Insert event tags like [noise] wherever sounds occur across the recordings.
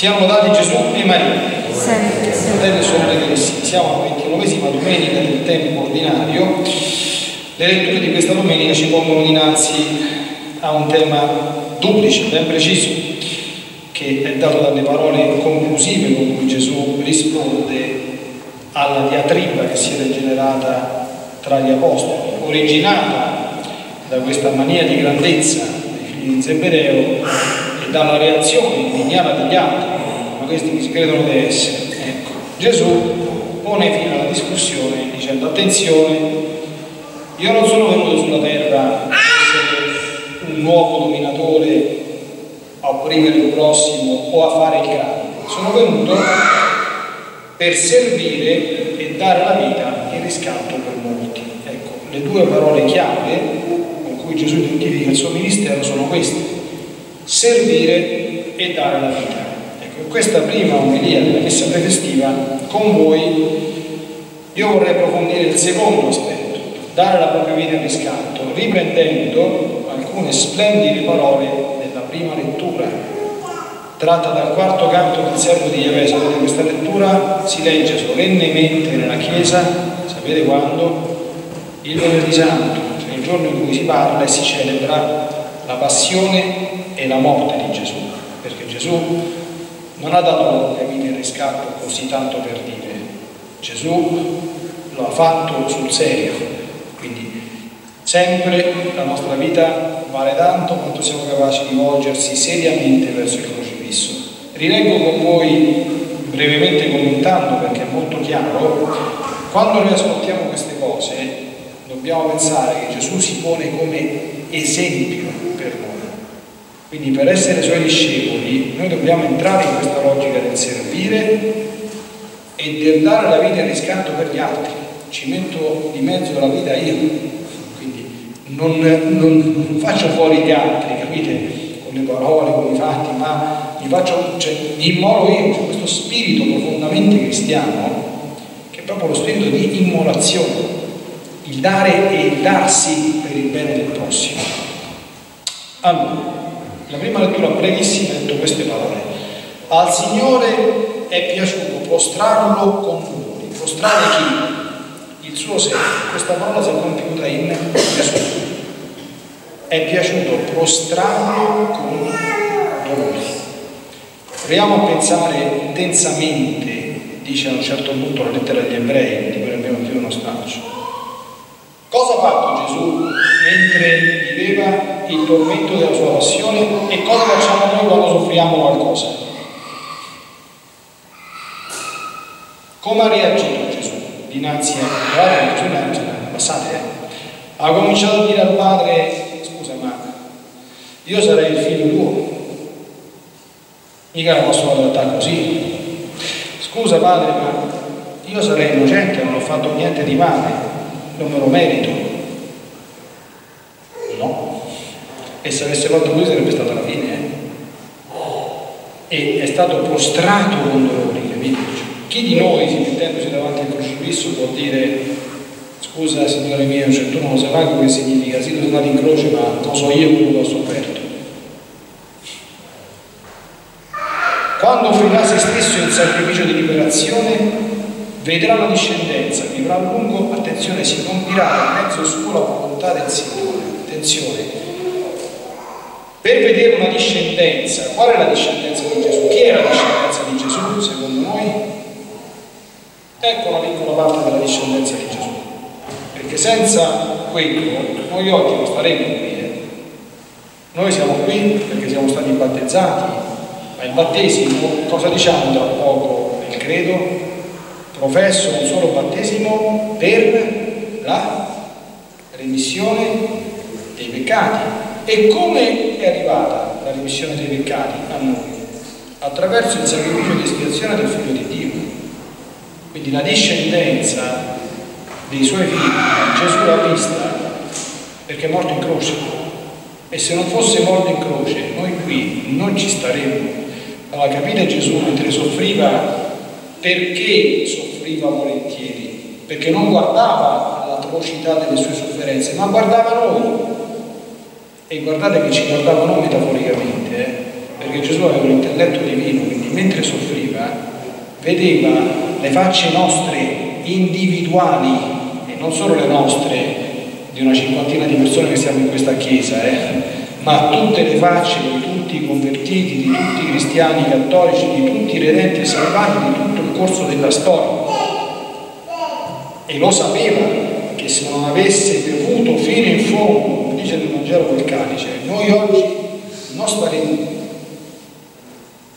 Siamo lodati Gesù e Maria. Sempre, sempre. Sorelle carissimi, siamo alla ventinovesima domenica del tempo ordinario. Le letture di questa domenica ci pongono dinanzi a un tema duplice, ben preciso, che è dato dalle parole conclusive con cui Gesù risponde alla diatriba che si era generata tra gli apostoli, originata da questa mania di grandezza dei figli di Zebedeo e dalla reazione indignata degli altri, questi chi si credono di essere. Ecco, Gesù pone fine alla discussione dicendo attenzione, io non sono venuto sulla terra per essere un nuovo dominatore a opprimere il prossimo o a fare il grande, sono venuto per servire e dare la vita in riscatto per molti. Ecco, le due parole chiave con cui Gesù identifica il suo ministero sono queste, servire e dare la vita. Questa prima omelia della messa prefestiva con voi io vorrei approfondire il secondo aspetto, dare la propria vita in riscatto, riprendendo alcune splendide parole della prima lettura tratta dal quarto canto del servo di Yahweh. Sapete, questa lettura si legge solennemente nella Chiesa, sapete quando? Il venerdì santo, cioè il giorno in cui si parla e si celebra la passione e la morte di Gesù, perché Gesù non ha dato propria vita in riscatto così tanto per dire, Gesù lo ha fatto sul serio, quindi sempre la nostra vita vale tanto quanto siamo capaci di volgersi seriamente verso il crocifisso. Rileggo con voi brevemente commentando perché è molto chiaro, quando noi ascoltiamo queste cose dobbiamo pensare che Gesù si pone come esempio per noi. Quindi per essere suoi discepoli noi dobbiamo entrare in questa logica del servire e del dare la vita in riscatto per gli altri. Ci metto di mezzo la vita io, quindi non, non, non faccio fuori gli altri, capite? Con le parole, con i fatti, ma mi faccio, cioè, immolo io, c'è questo spirito profondamente cristiano che è proprio lo spirito di immolazione, il dare e il darsi per il bene del prossimo. Allora, la prima lettura brevissima detto queste parole. Al Signore è piaciuto prostrarlo con dolori. Prostrare chi? Il suo servo. Questa parola si è compiuta in Gesù. È piaciuto prostrarlo con dolori. Proviamo a pensare intensamente, dice a un certo punto la lettera agli ebrei, di cui abbiamo più uno straccio. Cosa ha fatto Gesù mentre il tormento della sua passione e cosa facciamo noi quando soffriamo qualcosa? Come ha reagito Gesù dinanzi a Gesù passate, eh? ha cominciato a dire al padre scusa ma io sarei il figlio tuo mica lo posso trattare così scusa padre ma io sarei innocente non ho fatto niente di male non me lo merito no e se avesse fatto così sarebbe stata la fine eh? e è stato prostrato con dolori capite? chi di noi si mettendosi davanti al crocifisso può dire scusa signore mio cioè, tu non lo sai che significa sì tu sei andato in croce ma non so io quello che ho sofferto quando offrirà se stesso in sacrificio di liberazione vedrà la discendenza vivrà a lungo attenzione si compirà nel mezzo oscuro a volontà del Signore attenzione per vedere una discendenza qual è la discendenza di Gesù? chi è la discendenza di Gesù secondo noi? Ecco una piccola parte della discendenza di Gesù. Perché senza quello noi oggi non staremmo qui. Eh. Noi siamo qui perché siamo stati battezzati, ma il battesimo, cosa diciamo tra poco nel credo? Professo un solo battesimo per la remissione dei peccati. E come è arrivata la remissione dei peccati a noi? Attraverso il sacrificio di espiazione del Figlio di Dio. Quindi la discendenza dei suoi figli Gesù l'ha vista perché è morto in croce. E se non fosse morto in croce, noi qui non ci staremmo. Allora capite Gesù mentre soffriva, perché soffriva volentieri? Perché non guardava l'atrocità delle sue sofferenze, ma guardava noi. E guardate che ci guardava non metaforicamente, eh? perché Gesù aveva un intelletto divino, quindi mentre soffriva, vedeva le facce nostre individuali e non solo le nostre di una cinquantina di persone che siamo in questa chiesa, eh, ma tutte le facce di tutti i convertiti, di tutti i cristiani cattolici, di tutti i redenti e salvati, di tutto il corso della storia. E lo sapeva che se non avesse bevuto fino in fondo, dice nel Vangelo quel calice, noi oggi non staremo.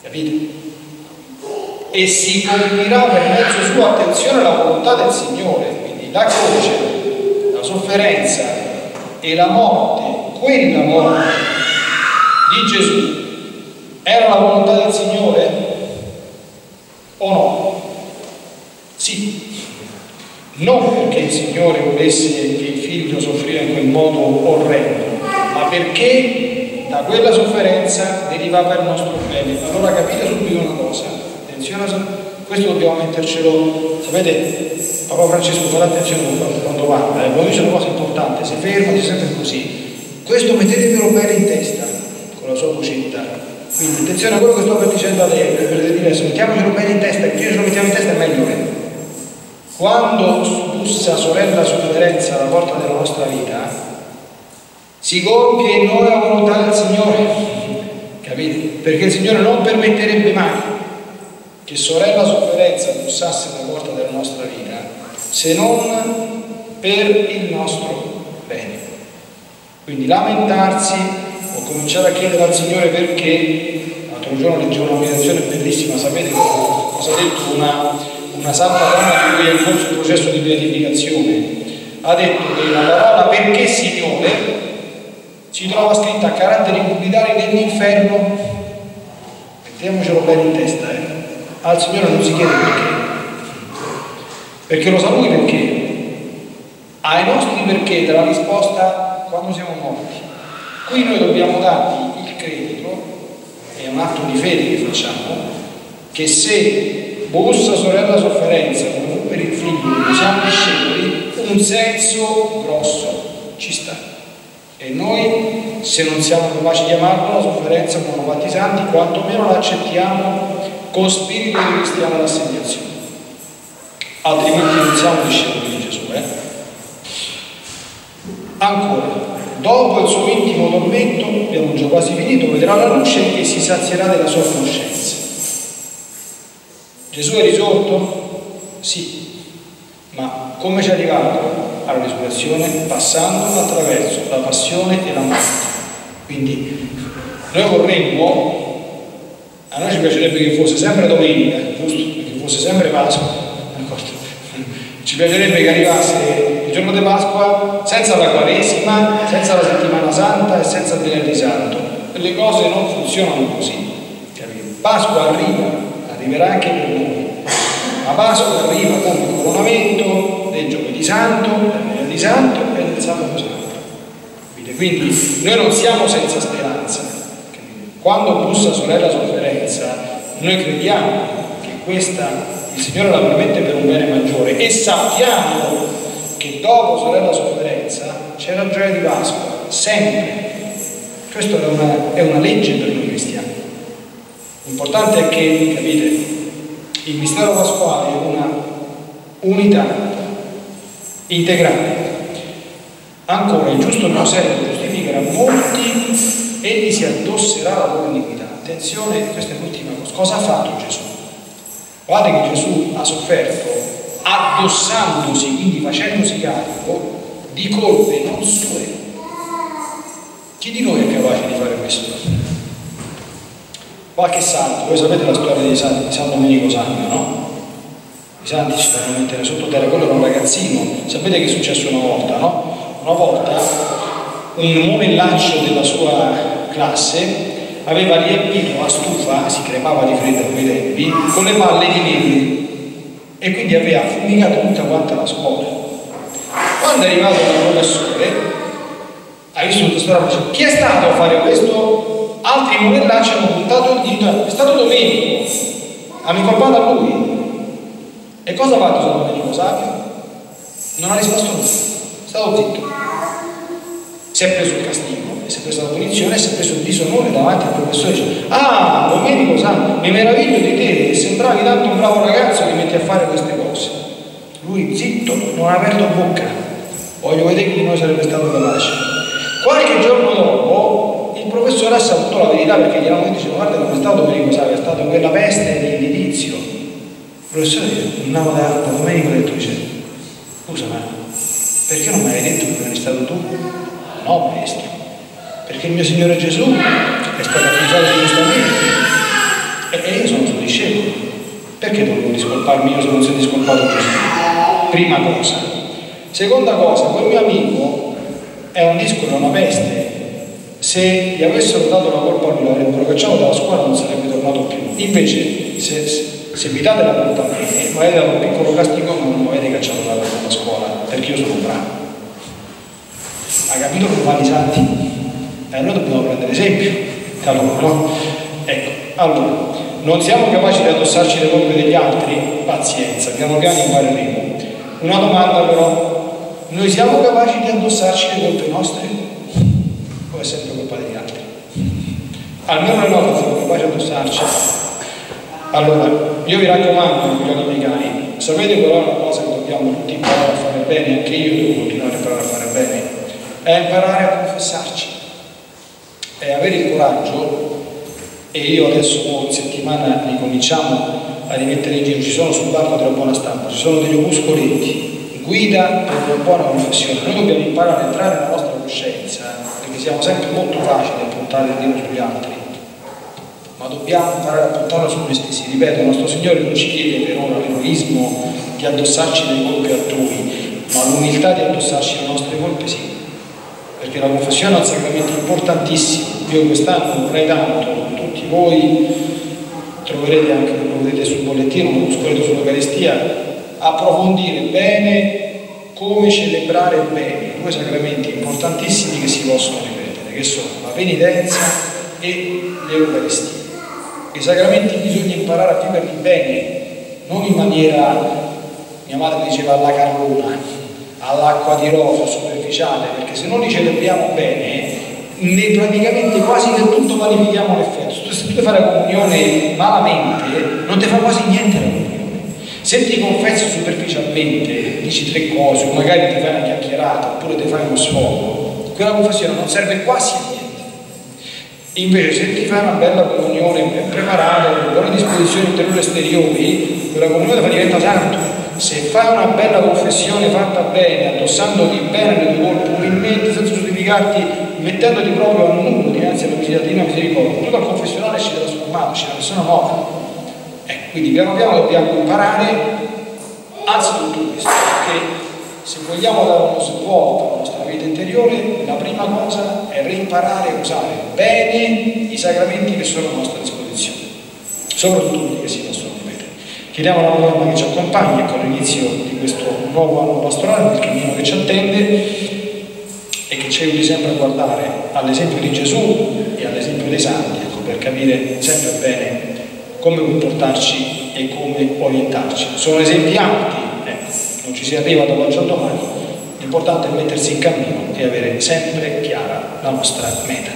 Capite? E si compirà per mezzo suo, attenzione, alla volontà del Signore, quindi la croce, la sofferenza e la morte, quella morte di Gesù, era la volontà del Signore o no? Sì, non perché il Signore volesse che il figlio soffriva in quel modo orrendo, perché da quella sofferenza derivava il nostro bene. Allora capite subito una cosa, attenzione, questo dobbiamo mettercelo, sapete, Papa Francesco fa attenzione quando parla, eh, quando dice una cosa importante, se ferma, si sempre così. Questo mettetevelo bene in testa con la sua vocetta. Quindi attenzione a quello che sto per dicendo a lei, per dire adesso, mettiamocelo bene in testa, più ce lo mettiamo in testa è meglio che. Quando bussa sorella sofferenza alla porta della nostra vita, si compie in noi la volontà del Signore, capite? Perché il Signore non permetterebbe mai che sorella sofferenza bussasse alla porta della nostra vita se non per il nostro bene. Quindi lamentarsi o cominciare a chiedere al Signore perché, l'altro giorno leggevo una meditazione bellissima, sapete cosa ha detto una una santa donna di cui è in corso il processo di beatificazione, ha detto che la parola perché Signore si trova scritta a caratteri cubitali nell'inferno. Mettiamocelo bene in testa, eh. Al Signore non si chiede perché. Perché lo sa lui perché. Ai nostri perché dà la risposta quando siamo morti. Qui noi dobbiamo dargli il credito, è un atto di fede che facciamo, che se bussa sorella sofferenza, come fu per il figlio, siamo discepoli, un senso grosso ci sta. E noi, se non siamo capaci di amarlo, la sofferenza come fatti santi, quantomeno l'accettiamo con spirito di cristiana d'assegnazione. Altrimenti non siamo discepoli di Gesù. Eh? Ancora, dopo il suo intimo tormento, abbiamo già quasi finito, vedrà la luce e si sazierà della sua conoscenza. Gesù è risorto? Sì, ma come ci è arrivato alla risurrezione? Passando attraverso la passione e la morte. Quindi noi vorremmo, a noi ci piacerebbe che fosse sempre domenica, giusto? Che fosse sempre Pasqua, d'accordo? [laughs] Ci piacerebbe che arrivasse il giorno di Pasqua senza la Quaresima, senza la settimana santa e senza il venerdì santo. Le cose non funzionano così. Pasqua arriva arriverà anche per noi. Ma Pasqua arriva con il coronamento del giovedì santo, del venerdì santo e del sabato santo. Quindi noi non siamo senza speranza. Quando bussa sorella sofferenza, noi crediamo che questa il Signore la permette per un bene maggiore e sappiamo che dopo sorella sofferenza c'è la gioia di Pasqua, sempre. Questa è è una legge per noi cristiani. L'importante è che, capite, il mistero pasquale è una unità integrale. Ancora, il giusto servo giustificherà molti, egli si addosserà la loro iniquità. Attenzione, questa è l'ultima cosa. Cosa ha fatto Gesù? Guardate che Gesù ha sofferto addossandosi, quindi facendosi carico di colpe non sue. Chi di noi è capace di fare questo? Qualche santo, voi sapete la storia di San, di San Domenico Sangro, no? I santi ci fanno mettere sotto terra, quello era un ragazzino, sapete che è successo una volta, no? Una volta un monellaccio della sua classe aveva riempito la stufa, si cremava di freddo a quei tempi, con le palle di neve e quindi aveva fumigato tutta quanta la scuola. Quando è arrivato il professore, ha visto tutta storia, chi è stato a fare questo? Altri monellacci hanno puntato il dito, è stato Domenico, hanno incolpato a lui. E cosa ha fatto San Domenico Savio? Non ha risposto nulla, è stato zitto. Si è preso il castigo si è preso la punizione si è preso il disonore davanti al professore dice ah Domenico Santo mi meraviglio di te. Sembravi tanto un bravo ragazzo che metti a fare queste cose. Lui zitto non ha aperto bocca. Voglio vedere che di noi sarebbe stato capace. Qualche giorno dopo il professore ha saputo la verità perché gli hanno detto guarda come è stato Domenico Santo è stata quella peste di inizio il professore un anno da, da Domenico ha detto dice scusa ma perché non mi hai detto che eri stato tu? no maestro perché il mio Signore Gesù è stato accusato giustamente e io sono suo discepolo. Perché dovevo discolparmi io se non si è discolpato Gesù? Prima cosa. Seconda cosa, quel mio amico è un discolo, è una peste. Se gli avessero dato la colpa a lui, l'avrebbero cacciato dalla scuola non sarebbe tornato più. Invece, se, se vi date la colpa a me, mi avete dato un piccolo castigo, ma non mi avete cacciato dalla, scuola, perché io sono bravo. Ha capito come fanno i santi? E allora dobbiamo prendere esempio. Allora, no? Ecco, allora, non siamo capaci di addossarci le colpe degli altri? Pazienza, piano piano impareremo. Una domanda però, noi siamo capaci di addossarci le colpe nostre? È sempre? Almeno le nostre siamo capaci di addossarci. Allora, io vi raccomando, miei americani, sapete però una cosa che dobbiamo tutti imparare a fare bene, anche io devo continuare a imparare a fare bene, è imparare a confessarci è avere il coraggio, e io adesso in settimana ricominciamo a rimettere in giro, ci sono sul banco della buona stampa, ci sono degli opuscoletti, guida per una buona confessione. Noi dobbiamo imparare a entrare nella nostra coscienza, perché siamo sempre molto facili a puntare il dito sugli altri, ma dobbiamo imparare a puntarla su noi stessi. Ripeto, il nostro Signore non ci chiede per ora l'eroismo di addossarci dei colpi altrui, ma l'umiltà di addossarci le nostre colpe sì perché la confessione è un sacramento importantissimo. Io quest'anno vorrei tanto, tutti voi troverete anche, lo vedete sul bollettino, lo scoprirete sull'Eucaristia, approfondire bene come celebrare bene due sacramenti importantissimi che si possono che sono la penitenza e l'Eucaristia. I sacramenti bisogna imparare a viverli bene, non in maniera, mia madre diceva alla carlona, all'acqua di rosa superficiale, perché se non li celebriamo bene, ne praticamente quasi del tutto vanifichiamo l'effetto. Se tu fare la comunione malamente, non ti fa quasi niente la comunione. Se ti confessi superficialmente, dici tre cose, o magari ti fai una chiacchierata, oppure ti fai uno sfogo, quella confessione non serve quasi a niente. Invece ti fai una bella comunione con buone disposizioni interiori e esteriori, quella comunione diventa santo se fai una bella confessione fatta bene, addossandoti bene le tue colpe umilmente, senza giustificarti, mettendoti proprio a nulla dinanzi alla divina misericordia, tu dal confessionale esci trasformato, esci una persona nuova. Eh, quindi piano piano dobbiamo imparare anzitutto questo, perché se vogliamo dare uno svolto alla nostra vita interiore, la prima cosa è rimparare a usare bene i sacramenti che sono a nostra disposizione, soprattutto quelli che si possono Chiediamo alla Madonna che ci accompagni con l'inizio di questo nuovo anno pastorale, del cammino che ci attende e che ci aiuti sempre a guardare all'esempio di Gesù e all'esempio dei santi, ecco, per capire sempre bene come comportarci e come orientarci. Sono esempi alti, ecco, non ci si arriva dall'oggi al domani, l'importante è mettersi in cammino e avere sempre chiara la nostra meta.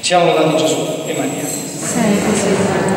Siamo lodati Gesù e Maria. Sempre.